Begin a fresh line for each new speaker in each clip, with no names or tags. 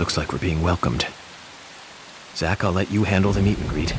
Looks like we're being welcomed. Zack, I'll let you handle the meet and greet.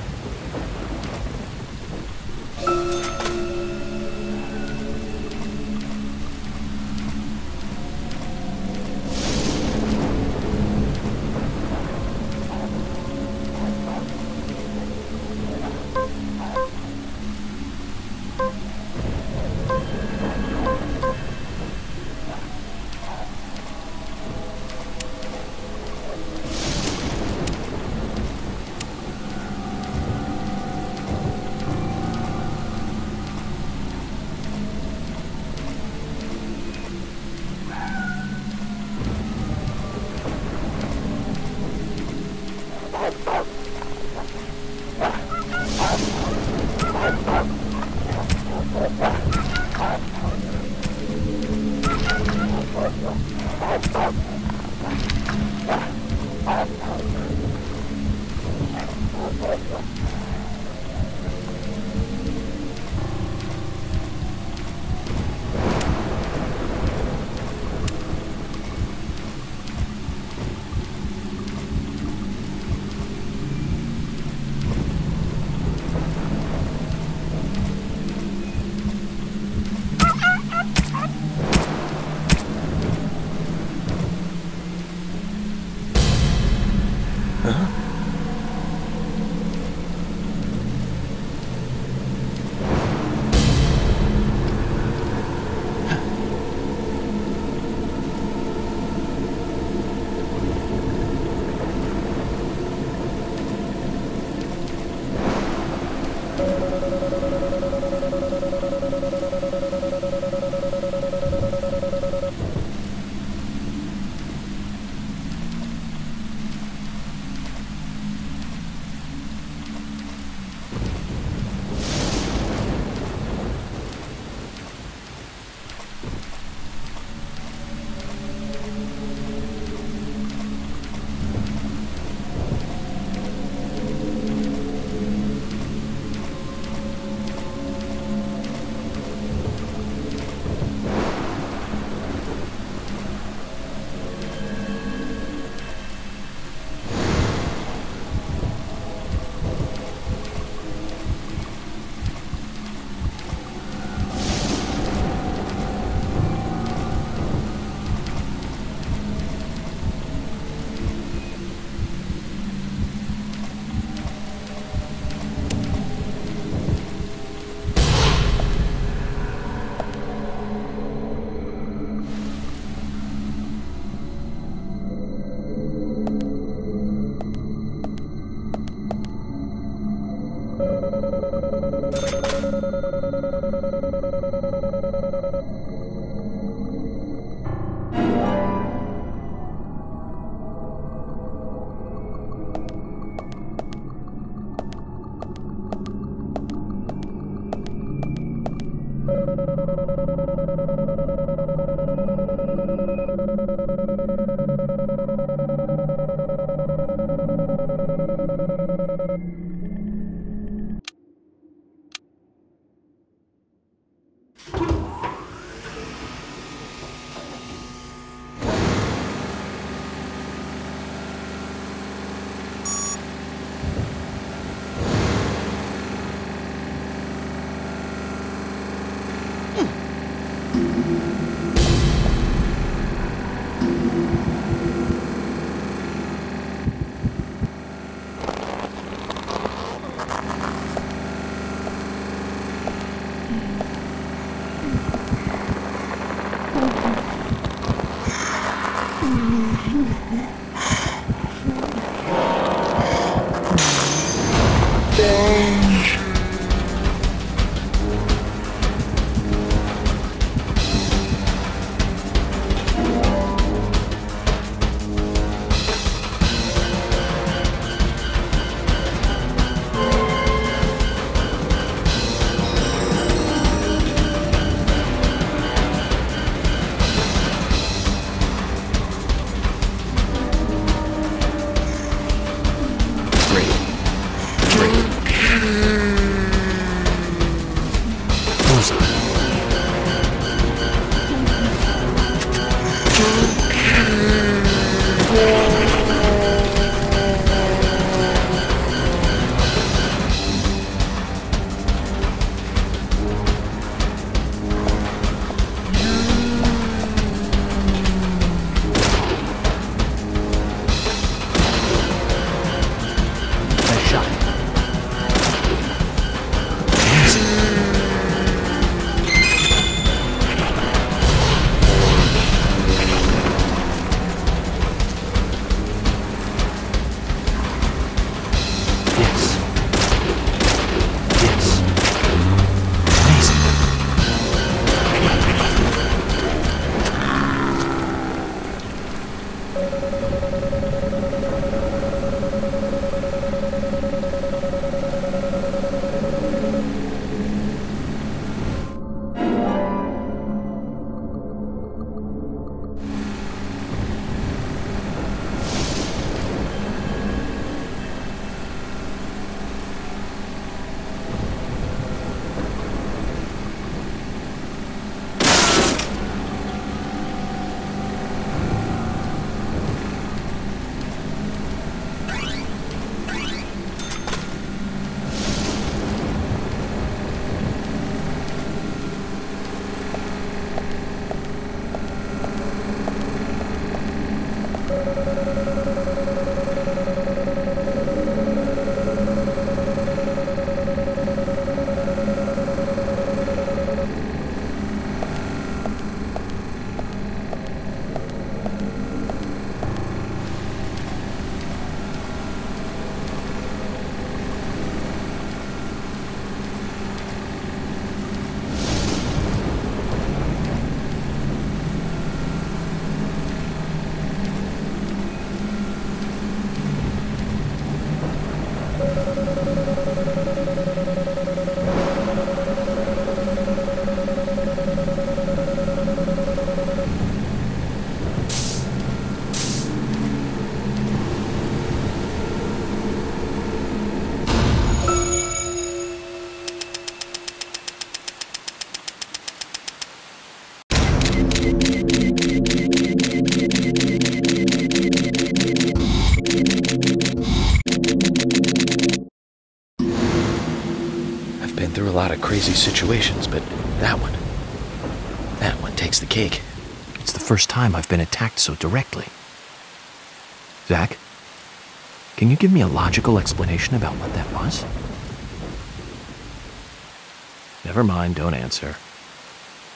Huh? Lot of crazy situations, but that one. That one takes the cake.
It's the first time I've been attacked so directly. Zack, can you give me a logical explanation about what that was? Never mind, don't answer.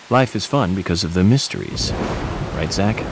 Life is fun because of the mysteries. Right, Zack?